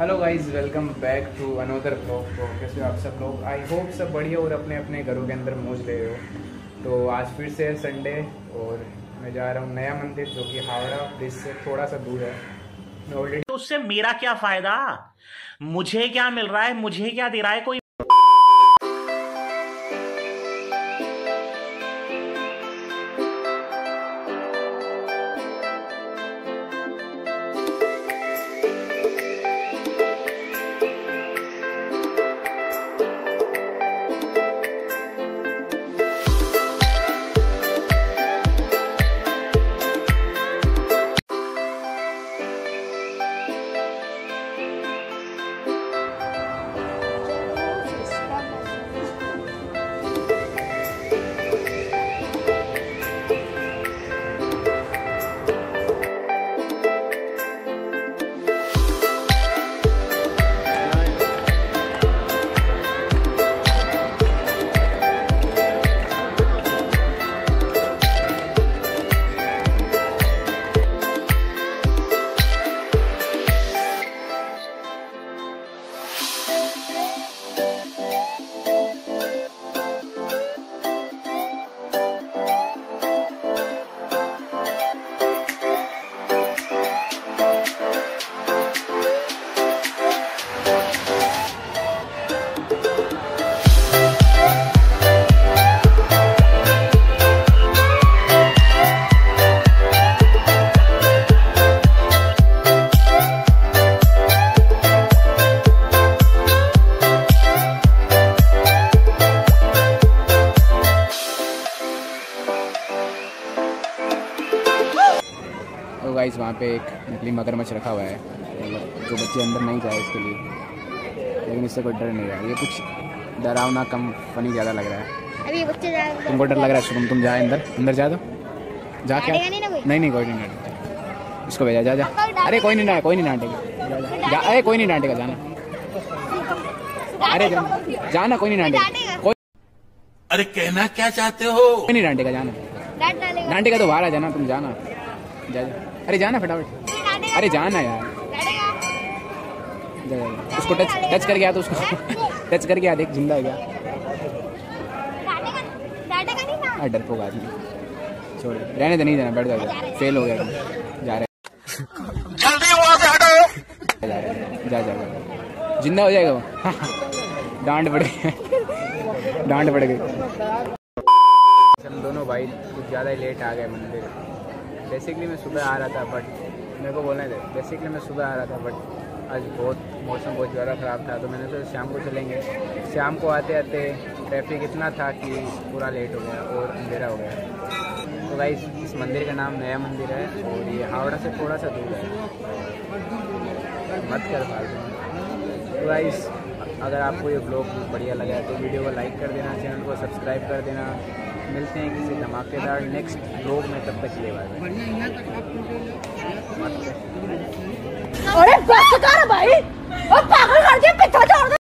Hello guys welcome back to another blog तो कैसे हो आप सब लोग? आई होप सब बढ़िया और अपने अपने घरों के अंदर मौज ले रहे हो। तो आज फिर से संडे और मैं जा रहा हूँ नया मंदिर जो कि हावड़ा ब्रिज से थोड़ा सा दूर है। ऑलरेडी तो उससे मेरा क्या फ़ायदा? मुझे क्या मिल रहा है? मुझे क्या दे रहा है? कोई तो गाइस वहाँ पे एक नकली मगरमच्छ रखा हुआ है। मतलब जो बच्चे अंदर नहीं जाए इसके लिए। लेकिन इससे कोई डर नहीं रहा। ये कुछ डरावना कम फनी ज़्यादा लग रहा है। अभी बच्चे जा तुमको डर लग रहा है शुभम तुम जा अंदर। अंदर जा दो जा क्या? नहीं नहीं कोई नहीं डांटेगा इसको भेजा जा जा। अरे कोई नहीं डांटे कोई नहीं डांटेगा जा, अरे कोई नहीं डांटेगा जाना। अरे जाना कोई नहीं डांटेगा। डांटेगा। कोई अरे कहना क्या चाहते हो? कोई नहीं डांटेगा जाना। डांटेगा तो बाहर आ जाना तुम जाना। जा जा। अरे जाना फटाफट। अरे जाना यार। उसको टच टच करके आ तो उसको टच करके आ देख ज़िंदा है डांटेगा नहीं डरपोक आदमी। छोड़। रहने दे नहीं जाना बैठ जाओ फेल हो गया। जा रहे जल्दी वहाँ से हटो। जा रहे जा जा जा। ज़िंदा हो जाएगा वो। डांट पड़ गई। डांट पड़ गई। हम दोनों भाई कुछ ज़्यादा ही लेट आ गए मंदिर। बेसिकली मैं सुबह आ रहा था बट मेरे को बोलने दे। बेसिकली मैं सुबह आ रहा था बट आज बहुत मौसम बहुत ज़्यादा ख़राब था तो मैंने सोचा शाम को चलेंगे। शाम को आते आते ट्रैफ़िक इतना था कि पूरा लेट हो गया और अंधेरा हो गया। तो भाई इस मंदिर का नाम नया मंदिर है और ये हावड़ा से थोड़ा सा दूर है। मत कर फालतू तो गाइस अगर आपको ये ब्लॉग बढ़िया लगा तो वीडियो को लाइक कर देना चैनल को सब्सक्राइब कर देना। मिलते हैं किसी धमाकेदार नेक्स्ट ब्लॉग में तब तक ले लिए बाय अरे भाई। और पागल कर दिया पिता